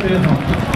特别好。